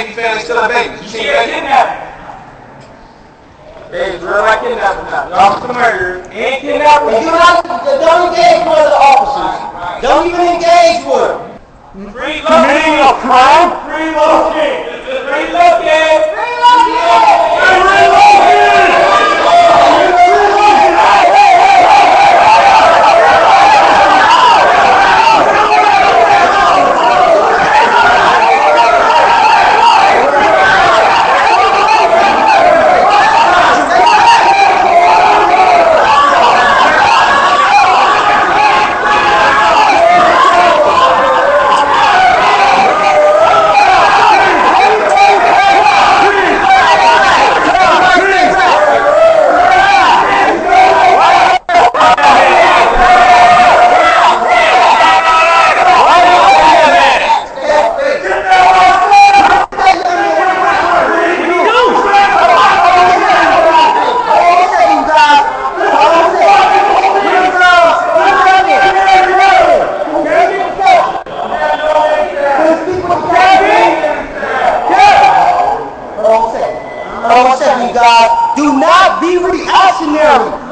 baby fans killing babies. You She seen a baby? kidnapper. They real like kidnapper now. Officer murder. Ain't kidnapper. Do not, don't engage with the officers. Don't even engage with them. Free Committing a crime? Free Logan. bate nele.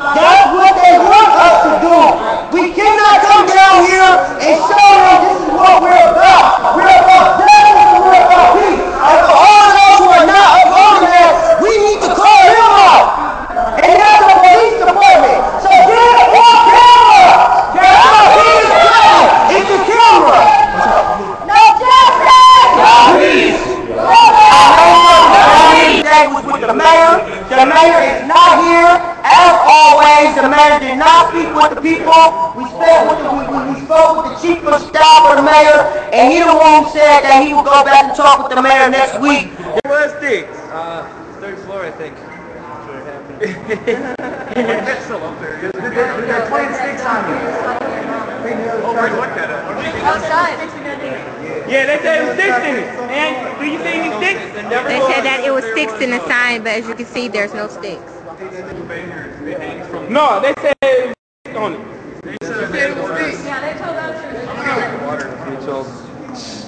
Always, the mayor did not speak with the people. We spoke with the, we, we- we spoke with the chief of staff of the mayor, and he the one said that he would go back and talk with the mayor next week. Where's sticks? Uh, third floor, I think. That's where it happened. That's still up there. They're playing sticks on me. Oh, we looked at it. Yeah, they said it was six in it. And do you see any sticks? They said that it was sticks in the sign, but as you can see, there's no sticks. No, they said it was on it. They said it was sticks. Yeah, they told us it was sticks.